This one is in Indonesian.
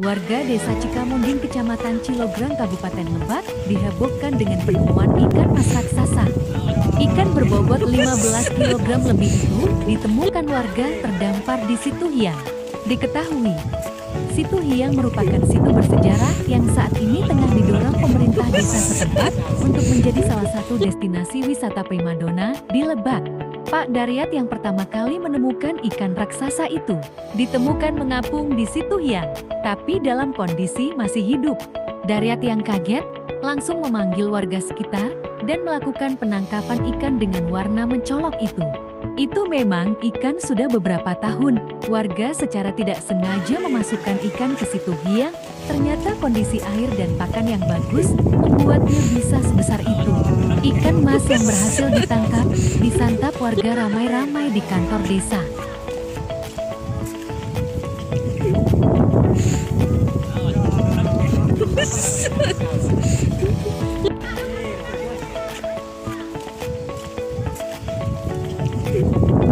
Warga desa Cikamunding, Kecamatan Cilograng, Kabupaten Lebak, dihebohkan dengan penemuan ikan mas raksasa. Ikan berbobot 15 kg lebih itu ditemukan warga terdampar di situ Hiang. Diketahui, Situ Hiang merupakan situ bersejarah yang saat ini tengah didorong pemerintah desa setempat untuk menjadi salah satu destinasi wisata primadona di Lebak. Pak Daryat yang pertama kali menemukan ikan raksasa itu ditemukan mengapung di situ Hiang, tapi dalam kondisi masih hidup. Daryat yang kaget langsung memanggil warga sekitar dan melakukan penangkapan ikan dengan warna mencolok itu. Itu memang ikan sudah beberapa tahun. Warga secara tidak sengaja memasukkan ikan ke situ Hiang. Ternyata kondisi air dan pakan yang bagus membuatnya bisa sebesar itu. Ikan mas yang berhasil ditangkap disantap warga ramai-ramai di kantor desa. Yes.